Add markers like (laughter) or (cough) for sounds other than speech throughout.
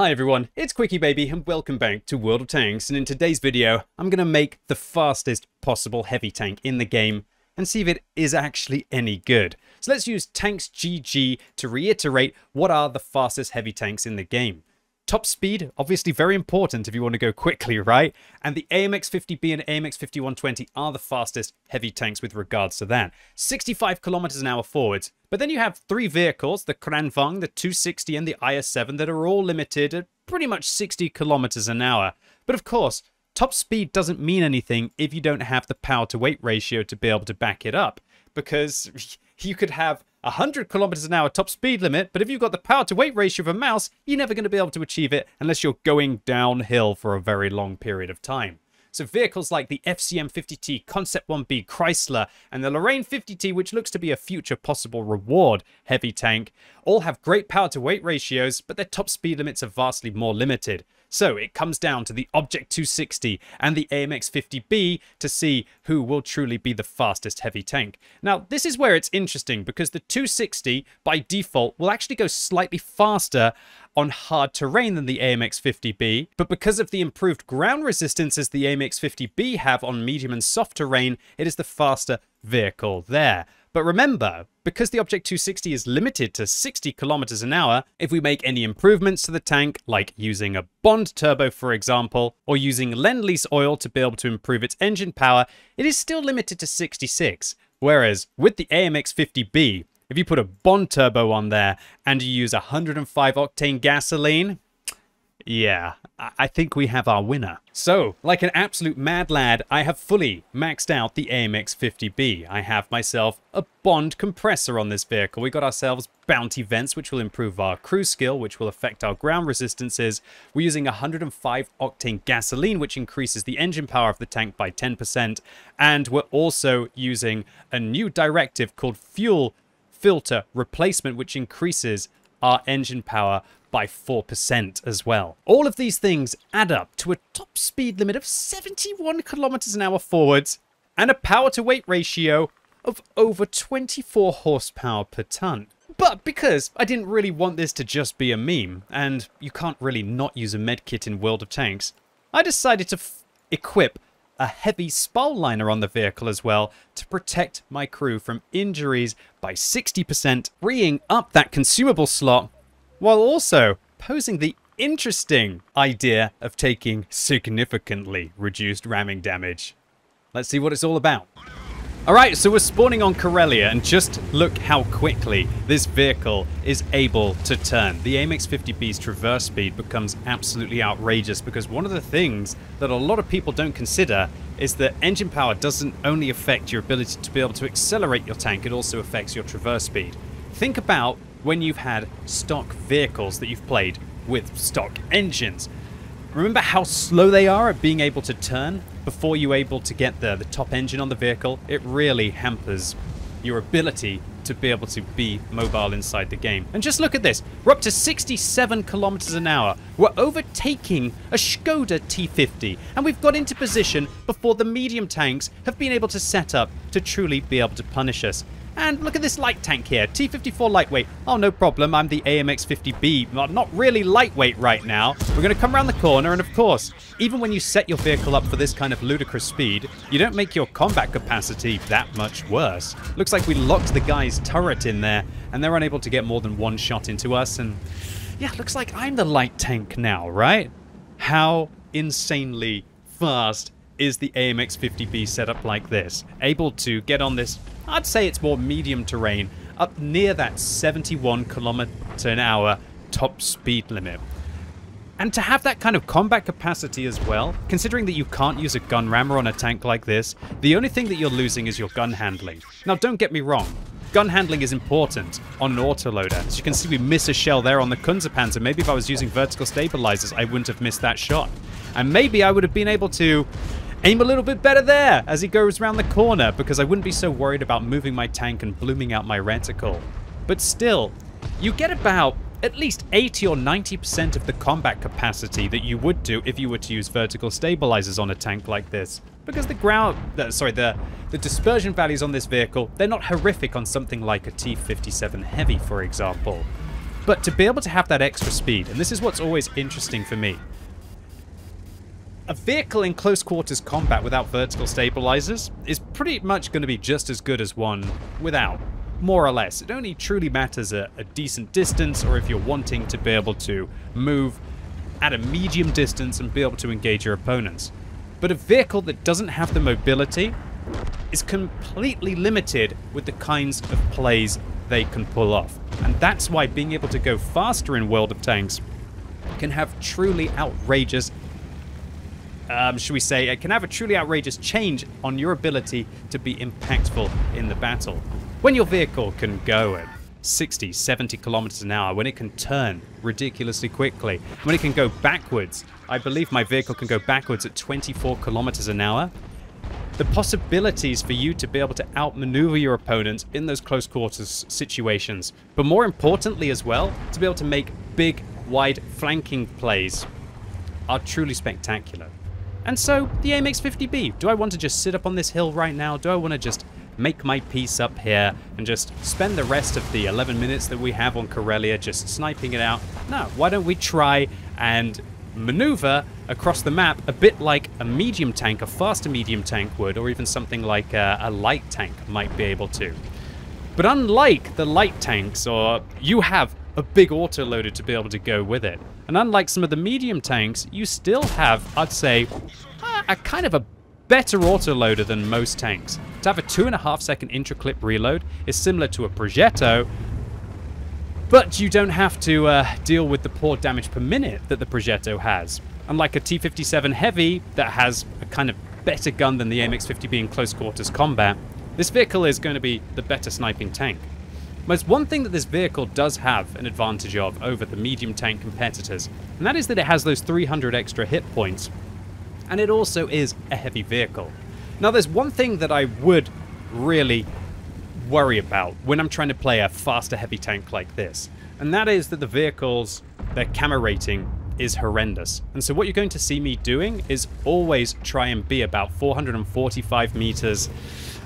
Hi everyone, it's QuickyBaby and welcome back to World of Tanks and in today's video I'm going to make the fastest possible heavy tank in the game and see if it is actually any good. So let's use Tanks GG to reiterate what are the fastest heavy tanks in the game. Top speed, obviously very important if you want to go quickly, right? And the AMX-50B and AMX 50 120 are the fastest heavy tanks with regards to that. 65 kilometers an hour forwards. But then you have three vehicles, the Kranvagn, the 260 and the IS-7 that are all limited at pretty much 60 kilometers an hour. But of course, top speed doesn't mean anything if you don't have the power to weight ratio to be able to back it up. Because (laughs) you could have 100 kilometers an hour top speed limit, but if you've got the power to weight ratio of a mouse, you're never going to be able to achieve it unless you're going downhill for a very long period of time. So vehicles like the FCM 50T, Concept 1B, Chrysler, and the Lorraine 50T, which looks to be a future possible reward heavy tank, all have great power to weight ratios, but their top speed limits are vastly more limited. So it comes down to the Object 260 and the AMX 50B to see who will truly be the fastest heavy tank. Now, this is where it's interesting because the 260 by default will actually go slightly faster on hard terrain than the AMX 50B, but because of the improved ground resistance as the AMX 50B have on medium and soft terrain, it is the faster vehicle there. But remember, because the Object 260 is limited to 60 kilometers an hour, if we make any improvements to the tank, like using a Bond turbo for example, or using Lend-Lease oil to be able to improve its engine power, it is still limited to 66. Whereas with the AMX 50B, if you put a Bond turbo on there and you use 105 octane gasoline, yeah, I think we have our winner. So, like an absolute mad lad, I have fully maxed out the AMX 50B. I have myself a Bond compressor on this vehicle. We got ourselves bounty vents, which will improve our cruise skill, which will affect our ground resistances. We're using 105 octane gasoline, which increases the engine power of the tank by 10%. And we're also using a new directive called fuel filter replacement, which increases our engine power by 4% as well. All of these things add up to a top speed limit of 71 kilometers an hour forwards and a power to weight ratio of over 24 horsepower per ton. But because I didn't really want this to just be a meme, and you can't really not use a medkit in World of Tanks, I decided to equip a heavy spall liner on the vehicle as well to protect my crew from injuries by 60%, freeing up that consumable slot while also posing the interesting idea of taking significantly reduced ramming damage. Let's see what it's all about. Alright, so we're spawning on Karelia, and just look how quickly this vehicle is able to turn. The AMX 50B's traverse speed becomes absolutely outrageous because one of the things that a lot of people don't consider is that engine power doesn't only affect your ability to be able to accelerate your tank, it also affects your traverse speed. Think about when you've had stock vehicles that you've played with stock engines. Remember how slow they are at being able to turn before you're able to get the, the top engine on the vehicle? It really hampers your ability to be able to be mobile inside the game. And just look at this. We're up to 67 kilometers an hour. We're overtaking a Skoda T50. And we've got into position before the medium tanks have been able to set up to truly be able to punish us. And look at this light tank here, T54 lightweight. Oh, no problem, I'm the AMX-50B. Not really lightweight right now. We're going to come around the corner, and of course, even when you set your vehicle up for this kind of ludicrous speed, you don't make your combat capacity that much worse. Looks like we locked the guy's turret in there, and they're unable to get more than one shot into us, and yeah, looks like I'm the light tank now, right? How insanely fast is the AMX 50B set up like this? Able to get on this I'd say it's more medium terrain, up near that 71 kilometer an hour top speed limit. And to have that kind of combat capacity as well, considering that you can't use a gun rammer on a tank like this, the only thing that you're losing is your gun handling. Now don't get me wrong, gun handling is important on an autoloader. As you can see we miss a shell there on the Kunzerpanzer. Maybe if I was using vertical stabilizers I wouldn't have missed that shot. And maybe I would have been able to aim a little bit better there as he goes around the corner because I wouldn't be so worried about moving my tank and blooming out my reticle. But still, you get about at least 80 or 90% of the combat capacity that you would do if you were to use vertical stabilizers on a tank like this. Because the ground, uh, sorry, the, the dispersion values on this vehicle, they're not horrific on something like a T-57 Heavy, for example. But to be able to have that extra speed, and this is what's always interesting for me, a vehicle in close quarters combat without vertical stabilizers is pretty much going to be just as good as one without, more or less. It only truly matters at a decent distance or if you're wanting to be able to move at a medium distance and be able to engage your opponents. But a vehicle that doesn't have the mobility is completely limited with the kinds of plays they can pull off. And that's why being able to go faster in World of Tanks can have truly outrageous um, should we say, it can have a truly outrageous change on your ability to be impactful in the battle. When your vehicle can go at 60, 70 kilometers an hour, when it can turn ridiculously quickly, when it can go backwards, I believe my vehicle can go backwards at 24 kilometers an hour, the possibilities for you to be able to outmaneuver your opponents in those close quarters situations, but more importantly as well, to be able to make big, wide flanking plays are truly spectacular. And so, the AMX-50B. Do I want to just sit up on this hill right now? Do I want to just make my peace up here and just spend the rest of the 11 minutes that we have on Karelia just sniping it out? No, why don't we try and maneuver across the map a bit like a medium tank, a faster medium tank would, or even something like a, a light tank might be able to. But unlike the light tanks, or you have a big autoloader to be able to go with it. And unlike some of the medium tanks, you still have, I'd say, a kind of a better autoloader than most tanks. To have a two and a half second intraclip reload is similar to a Progetto, but you don't have to uh, deal with the poor damage per minute that the Progetto has. Unlike a T-57 Heavy that has a kind of better gun than the AMX-50B in close quarters combat, this vehicle is going to be the better sniping tank. But one thing that this vehicle does have an advantage of over the medium tank competitors, and that is that it has those 300 extra hit points, and it also is a heavy vehicle. Now there's one thing that I would really worry about when I'm trying to play a faster heavy tank like this. And that is that the vehicles, their camera rating is horrendous. And so what you're going to see me doing is always try and be about 445 meters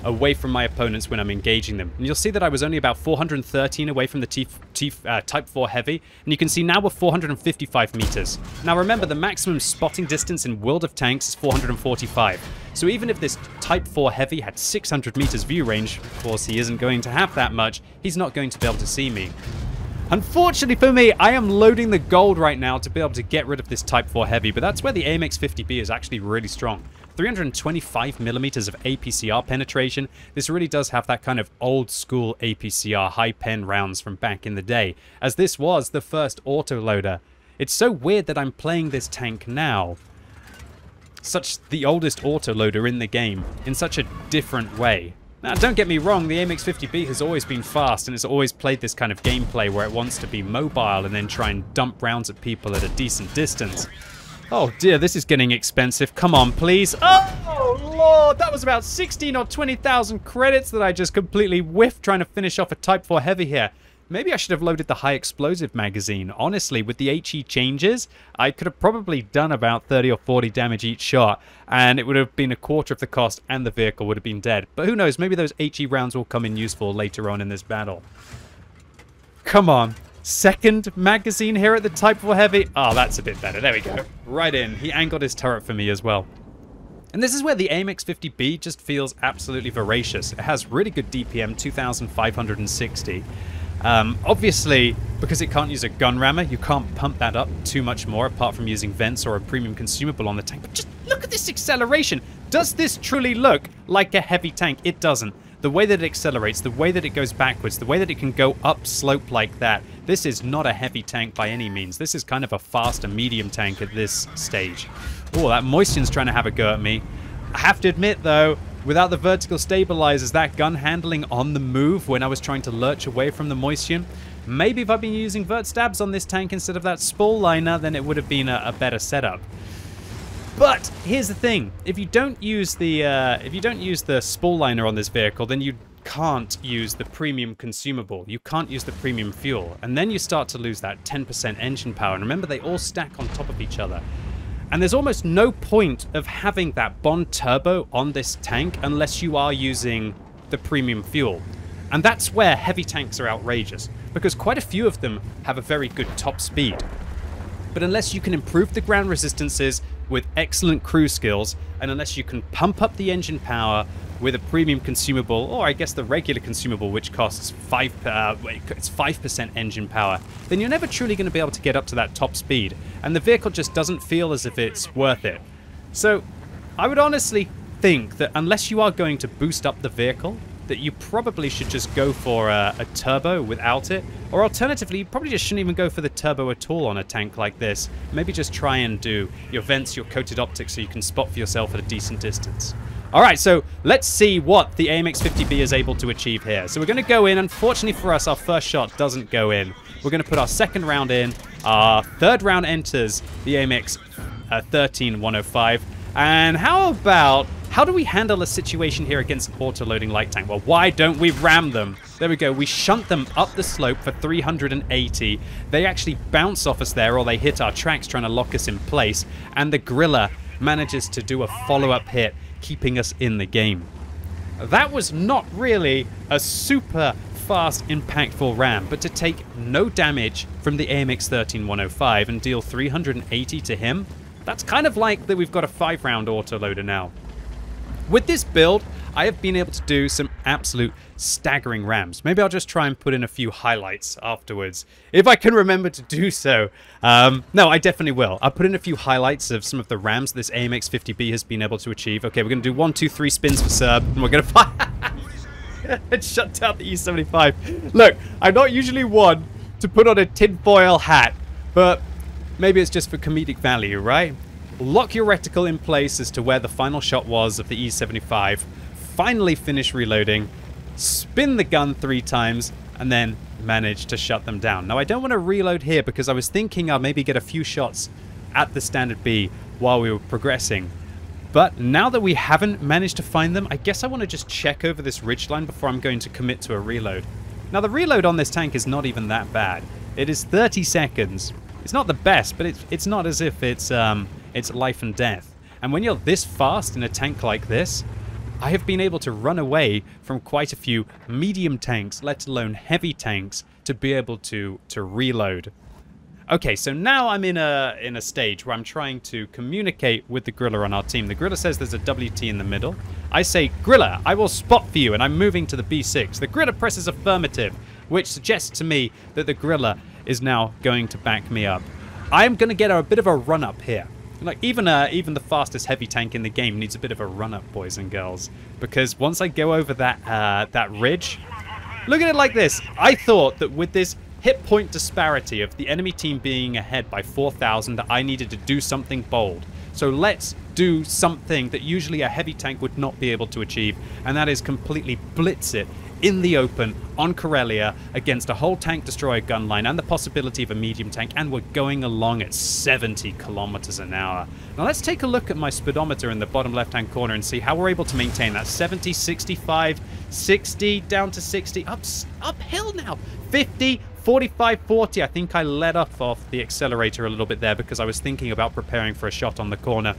away from my opponents when I'm engaging them. And you'll see that I was only about 413 away from the T, T uh, Type 4 Heavy, and you can see now we're 455 meters. Now remember, the maximum spotting distance in World of Tanks is 445. So even if this Type 4 Heavy had 600 meters view range, of course he isn't going to have that much, he's not going to be able to see me. Unfortunately for me, I am loading the gold right now to be able to get rid of this Type 4 Heavy, but that's where the AMX 50B is actually really strong. 325 millimeters of APCR penetration. This really does have that kind of old school APCR high pen rounds from back in the day, as this was the first autoloader. It's so weird that I'm playing this tank now, such the oldest autoloader in the game, in such a different way. Now, don't get me wrong, the AMX-50B has always been fast and it's always played this kind of gameplay where it wants to be mobile and then try and dump rounds at people at a decent distance. Oh dear, this is getting expensive. Come on, please. Oh, lord, that was about 16 or 20,000 credits that I just completely whiffed trying to finish off a Type 4 Heavy here. Maybe I should have loaded the high explosive magazine. Honestly, with the HE changes, I could have probably done about 30 or 40 damage each shot, and it would have been a quarter of the cost, and the vehicle would have been dead. But who knows, maybe those HE rounds will come in useful later on in this battle. Come on. Second magazine here at the Type 4 Heavy. Oh, that's a bit better. There we go. Right in. He angled his turret for me as well. And this is where the AMX 50B just feels absolutely voracious. It has really good DPM, 2560. Um, obviously, because it can't use a gun rammer, you can't pump that up too much more apart from using vents or a premium consumable on the tank. But just look at this acceleration. Does this truly look like a heavy tank? It doesn't. The way that it accelerates, the way that it goes backwards, the way that it can go up slope like that, this is not a heavy tank by any means. This is kind of a fast and medium tank at this stage. Oh, that Moistion's trying to have a go at me. I have to admit, though, without the vertical stabilizers, that gun handling on the move when I was trying to lurch away from the Moistion, maybe if I'd been using vert stabs on this tank instead of that spall liner, then it would have been a, a better setup. But here's the thing: if you don't use the uh, if you don't use the spall liner on this vehicle, then you can't use the premium consumable. You can't use the premium fuel, and then you start to lose that 10% engine power. And remember, they all stack on top of each other. And there's almost no point of having that Bond Turbo on this tank unless you are using the premium fuel. And that's where heavy tanks are outrageous. because quite a few of them have a very good top speed. But unless you can improve the ground resistances with excellent crew skills, and unless you can pump up the engine power with a premium consumable, or I guess the regular consumable, which costs five, uh, it's five percent engine power, then you're never truly going to be able to get up to that top speed, and the vehicle just doesn't feel as if it's worth it. So, I would honestly think that unless you are going to boost up the vehicle, that you probably should just go for a, a, turbo without it. Or alternatively, you probably just shouldn't even go for the turbo at all on a tank like this. Maybe just try and do your vents, your coated optics so you can spot for yourself at a decent distance. Alright, so let's see what the AMX-50B is able to achieve here. So we're going to go in. Unfortunately for us, our first shot doesn't go in. We're going to put our second round in. Our third round enters the AMX uh, 13105. And how about how do we handle a situation here against an auto-loading light tank? Well, why don't we ram them? There we go. We shunt them up the slope for 380. They actually bounce off us there, or they hit our tracks trying to lock us in place. And the Grilla manages to do a follow-up hit, keeping us in the game. That was not really a super fast, impactful ram, but to take no damage from the AMX 13105 and deal 380 to him, that's kind of like that we've got a five round autoloader now. With this build, I have been able to do some absolute staggering rams. Maybe I'll just try and put in a few highlights afterwards, if I can remember to do so. Um, no, I definitely will. I'll put in a few highlights of some of the rams this AMX 50B has been able to achieve. Okay, we're going to do one, two, three spins for Serb, and we're going to fire... and (laughs) shut down the E75. Look, I'm not usually one to put on a tinfoil hat, but maybe it's just for comedic value, right? lock your reticle in place as to where the final shot was of the E75, finally finish reloading, spin the gun three times, and then manage to shut them down. Now I don't want to reload here because I was thinking I'll maybe get a few shots at the standard B while we were progressing. But now that we haven't managed to find them, I guess I want to just check over this ridgeline before I'm going to commit to a reload. Now the reload on this tank is not even that bad. It is 30 seconds. It's not the best, but it's, it's not as if it's um, it's life and death. And when you're this fast in a tank like this, I have been able to run away from quite a few medium tanks, let alone heavy tanks, to be able to, to reload. Okay, so now I'm in a in a stage where I'm trying to communicate with the Grilla on our team. The Grilla says there's a WT in the middle. I say, Grilla, I will spot for you, and I'm moving to the B6. The Grilla presses affirmative, which suggests to me that the Grilla is now going to back me up. I am going to get a bit of a run up here. Like even uh, even the fastest heavy tank in the game needs a bit of a run up, boys and girls, because once I go over that uh, that ridge, look at it like this. I thought that with this hit point disparity of the enemy team being ahead by 4,000, that I needed to do something bold. So let's do something that usually a heavy tank would not be able to achieve, and that is completely blitz it in the open on Karelia against a whole tank destroyer gun line and the possibility of a medium tank, and we're going along at 70 kilometers an hour. Now let's take a look at my speedometer in the bottom left-hand corner and see how we're able to maintain that 70, 65, 60, down to 60, up, uphill now, 50, 45, 40. I think I let off off the accelerator a little bit there because I was thinking about preparing for a shot on the corner.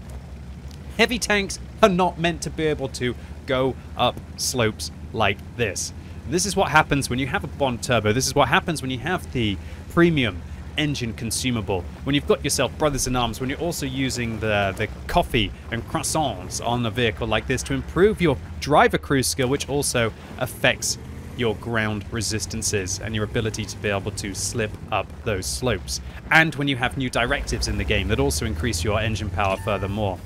Heavy tanks are not meant to be able to go up slopes like this. This is what happens when you have a Bond Turbo. This is what happens when you have the premium engine consumable. When you've got yourself brothers in arms, when you're also using the, the coffee and croissants on a vehicle like this to improve your driver cruise skill, which also affects your ground resistances and your ability to be able to slip up those slopes. And when you have new directives in the game that also increase your engine power furthermore.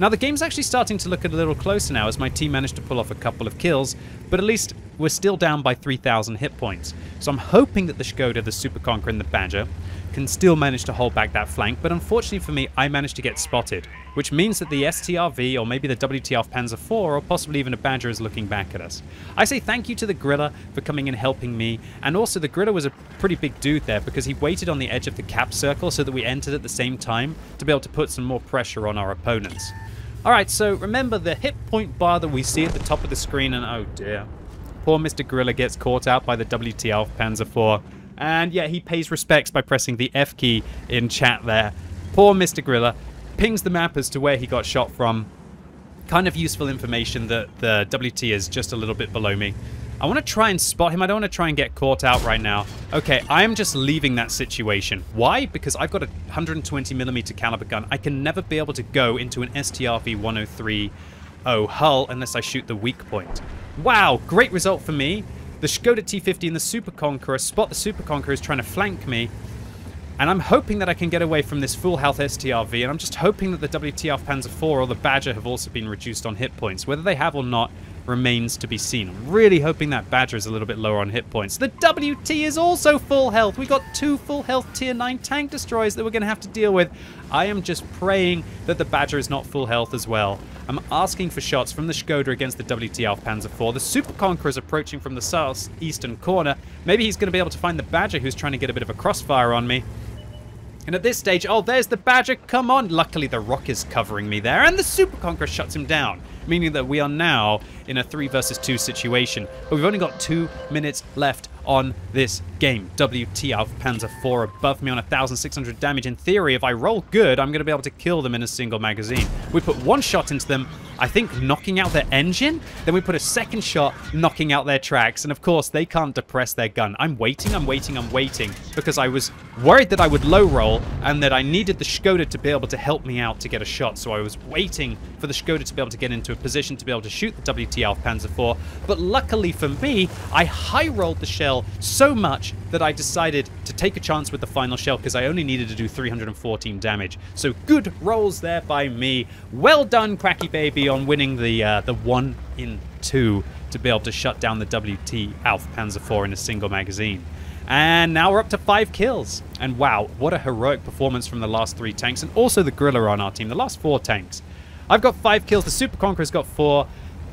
Now the game's actually starting to look a little closer now as my team managed to pull off a couple of kills, but at least we're still down by 3,000 hit points. So I'm hoping that the Skoda, the Super Conqueror and the Badger can still manage to hold back that flank, but unfortunately for me, I managed to get spotted, which means that the STRV or maybe the WT auf Panzer IV or possibly even a Badger is looking back at us. I say thank you to the Grilla for coming and helping me, and also the Grilla was a pretty big dude there because he waited on the edge of the cap circle so that we entered at the same time to be able to put some more pressure on our opponents. Alright, so remember the hit point bar that we see at the top of the screen, and oh dear. Poor Mr. Grilla gets caught out by the WT auf Panzer IV. And yeah, he pays respects by pressing the F key in chat there. Poor Mr. Grilla pings the map as to where he got shot from. Kind of useful information that the WT is just a little bit below me. I want to try and spot him. I don't want to try and get caught out right now. Okay, I am just leaving that situation. Why? Because I've got a 120 millimeter caliber gun. I can never be able to go into an STRV 103 hull unless I shoot the weak point. Wow, great result for me. The Skoda T50 and the Super Conqueror spot the Super Conqueror is trying to flank me. And I'm hoping that I can get away from this full health STRV, and I'm just hoping that the WT auf Panzer IV or the Badger have also been reduced on hit points. Whether they have or not remains to be seen. I'm really hoping that Badger is a little bit lower on hit points. The WT is also full health. We got two full health tier 9 tank destroyers that we're going to have to deal with. I am just praying that the Badger is not full health as well. I'm asking for shots from the Skoda against the WT Panzer IV. The Super Conqueror is approaching from the southeastern corner. Maybe he's going to be able to find the Badger who's trying to get a bit of a crossfire on me. And at this stage, oh, there's the Badger, come on. Luckily, the Rock is covering me there, and the Super Conqueror shuts him down, meaning that we are now in a 3 versus 2 situation. But we've only got two minutes left on this game. WT auf Panzer IV above me on 1,600 damage. In theory, if I roll good, I'm going to be able to kill them in a single magazine. We put one shot into them, I think knocking out their engine. Then we put a second shot, knocking out their tracks. And of course, they can't depress their gun. I'm waiting, I'm waiting, I'm waiting. Because I was worried that I would low roll and that I needed the Skoda to be able to help me out to get a shot. So I was waiting for the Skoda to be able to get into a position to be able to shoot the WT auf Panzer IV. But luckily for me, I high rolled the shell shell so much that I decided to take a chance with the final shell because I only needed to do 314 damage. So good rolls there by me. Well done, QuickyBaby, on winning the uh, the one in two to be able to shut down the WT auf Panzer IV in a single magazine. And now we're up to five kills. And wow, what a heroic performance from the last three tanks and also the Gorilla on our team, the last four tanks. I've got five kills, the Super Conqueror's got four,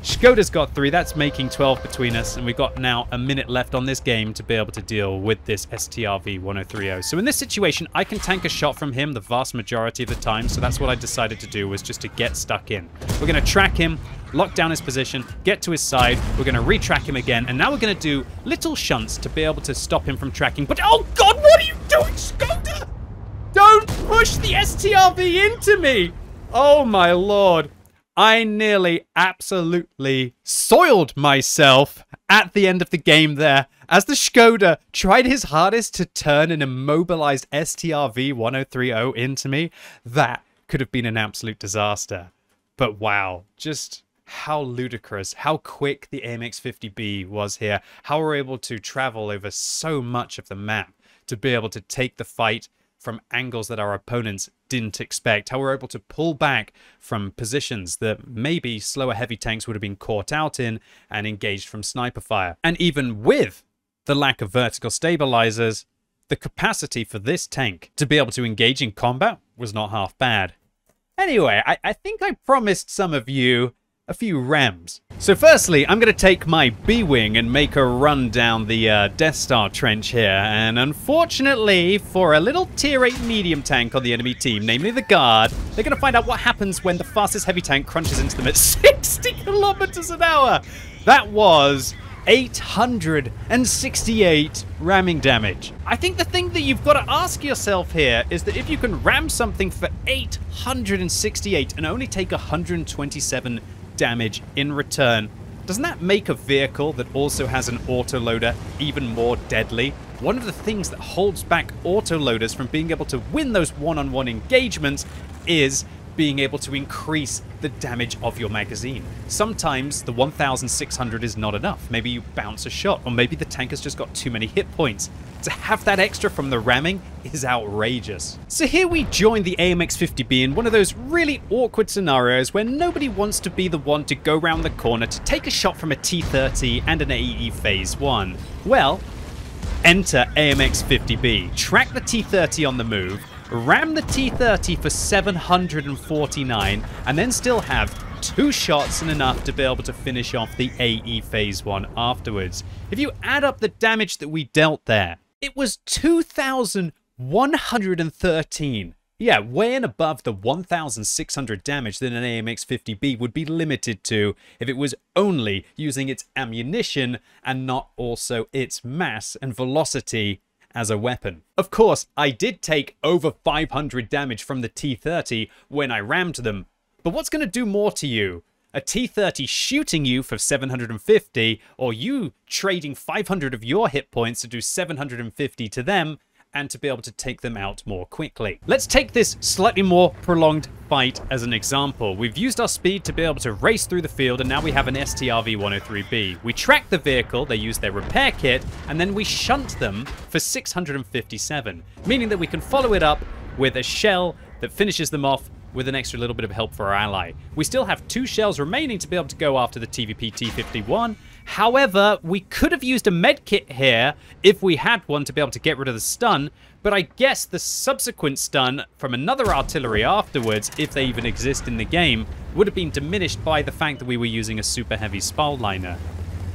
Skoda's got three. That's making 12 between us. And we've got now a minute left on this game to be able to deal with this STRV 1030. So in this situation, I can tank a shot from him the vast majority of the time. So that's what I decided to do was just to get stuck in. We're going to track him, lock down his position, get to his side. We're going to retrack him again. And now we're going to do little shunts to be able to stop him from tracking. But oh God, what are you doing, Skoda? Don't push the STRV into me. Oh my Lord. I nearly absolutely soiled myself at the end of the game there as the Skoda tried his hardest to turn an immobilized STRV 1030 into me. That could have been an absolute disaster. But wow, just how ludicrous, how quick the AMX 50B was here, how we're able to travel over so much of the map to be able to take the fight from angles that our opponents didn't expect, how we're able to pull back from positions that maybe slower heavy tanks would have been caught out in and engaged from sniper fire. And even with the lack of vertical stabilizers, the capacity for this tank to be able to engage in combat was not half bad. Anyway, I, I think I promised some of you a few rams. So firstly, I'm going to take my B-Wing and make a run down the uh, Death Star trench here. And unfortunately, for a little tier 8 medium tank on the enemy team, namely the Guard, they're going to find out what happens when the fastest heavy tank crunches into them at (laughs) 60 kilometers an hour. That was 868 ramming damage. I think the thing that you've got to ask yourself here is that if you can ram something for 868 and only take 127 damage in return. Doesn't that make a vehicle that also has an autoloader even more deadly? One of the things that holds back autoloaders from being able to win those one-on-one -on -one engagements is being able to increase the damage of your magazine. Sometimes the 1600 is not enough. Maybe you bounce a shot, or maybe the tank has just got too many hit points. To have that extra from the ramming is outrageous. So here we join the AMX-50B in one of those really awkward scenarios where nobody wants to be the one to go round the corner to take a shot from a T-30 and an AE Phase 1. Well, enter AMX-50B, track the T-30 on the move, ram the T-30 for 749, and then still have two shots and enough to be able to finish off the AE Phase 1 afterwards. If you add up the damage that we dealt there, it was 2,113. Yeah, way and above the 1,600 damage that an AMX-50B would be limited to if it was only using its ammunition and not also its mass and velocity as a weapon. Of course, I did take over 500 damage from the T-30 when I rammed them, but what's going to do more to you a T-30 shooting you for 750, or you trading 500 of your hit points to do 750 to them, and to be able to take them out more quickly. Let's take this slightly more prolonged fight as an example. We've used our speed to be able to race through the field, and now we have an STRV-103B. We track the vehicle, they use their repair kit, and then we shunt them for 657, meaning that we can follow it up with a shell that finishes them off with an extra little bit of help for our ally. We still have two shells remaining to be able to go after the TVP T-51, However, we could have used a medkit here if we had one to be able to get rid of the stun, but I guess the subsequent stun from another artillery afterwards, if they even exist in the game, would have been diminished by the fact that we were using a super heavy liner.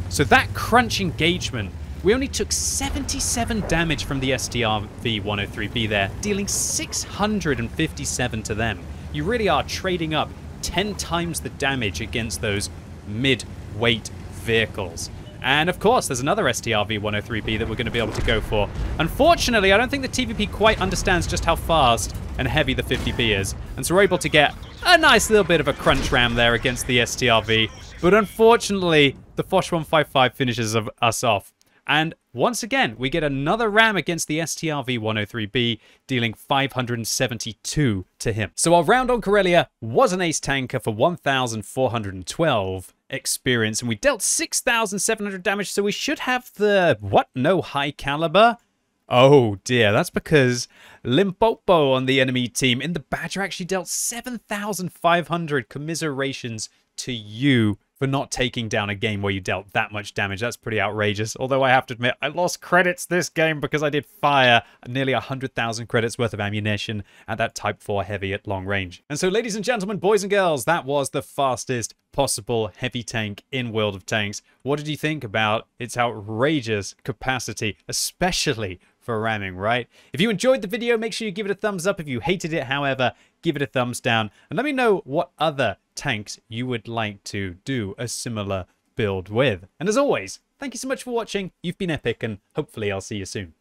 So that crunch engagement, we only took 77 damage from the STRV-103B there, dealing 657 to them. You really are trading up 10 times the damage against those mid-weight vehicles. And of course, there's another STRV 103B that we're going to be able to go for. Unfortunately, I don't think the TVP quite understands just how fast and heavy the 50B is. And so we're able to get a nice little bit of a crunch ram there against the STRV. But unfortunately, the Foch 155 finishes us off. And once again, we get another ram against the STRV-103B, dealing 572 to him. So our round on Karelia was an ace tanker for 1,412 experience, and we dealt 6,700 damage, so we should have the, what, no high caliber? Oh dear, that's because Limpopo on the enemy team in the Badger actually dealt 7,500 commiserations to you for not taking down a game where you dealt that much damage. That's pretty outrageous. Although I have to admit, I lost credits this game because I did fire nearly 100,000 credits worth of ammunition at that Type 4 heavy at long range. And so, ladies and gentlemen, boys and girls, that was the fastest possible heavy tank in World of Tanks. What did you think about its outrageous capacity, especially for ramming, right? If you enjoyed the video, make sure you give it a thumbs up. If you hated it, however, give it a thumbs down. And let me know what other tanks you would like to do a similar build with. And as always, thank you so much for watching. You've been epic, and hopefully I'll see you soon.